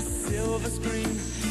silver screen.